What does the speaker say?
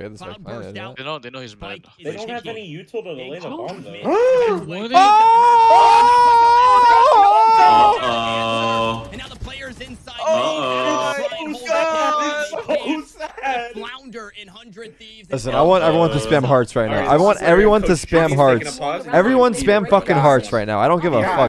Okay, this Cloud might burst out. They know, they know he's Spike mad. They don't have any util to big lay the bomb though. What? Uh-oh. And now the players inside. Oh, oh main try So sad. Flounder in Hundred Thieves. Listen, I want everyone to uh, spam hearts right now. I want everyone to spam hearts. Everyone spam fucking hearts right now. I don't give a fuck.